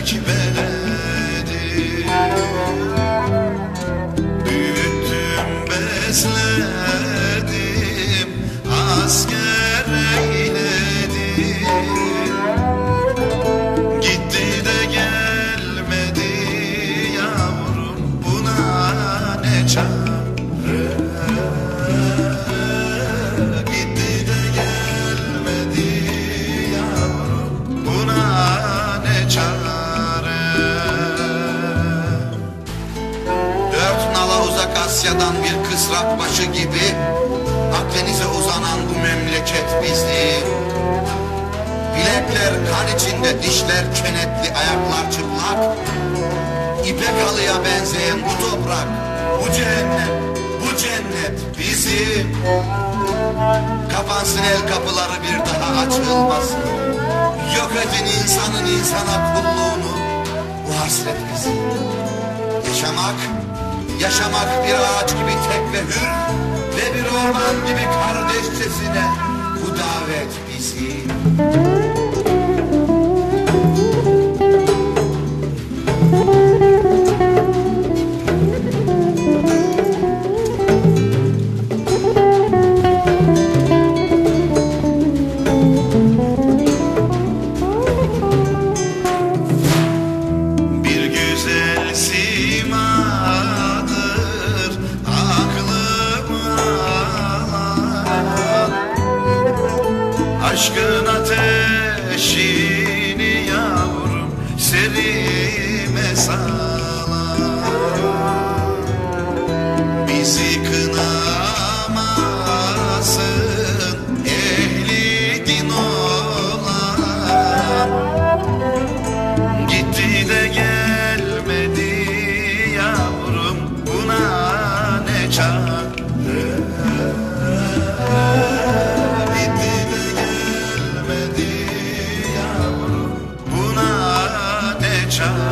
belki bele Trakya'dan bir kısrak başı gibi Akdeniz'e uzanan bu memleket bizim. Bilekler kan içinde, dişler kenetli, ayaklar çıplak. İpek halıya benzeyen bu toprak Bu cennet, bu cennet bizim. Kapansın el kapıları bir daha açılmasın. Yok edin insanın insana kulluğunu. Bu hasret bizim. Yaşamak, yaşamak bir ağaç gibi tek ve hür Ve bir orman gibi kardeşçesine Bu davet bizim aşkın ateşini yavrum serime sala. Bizi kınamasın ehli din olan Gitti de gelmedi yavrum buna ne çare shine.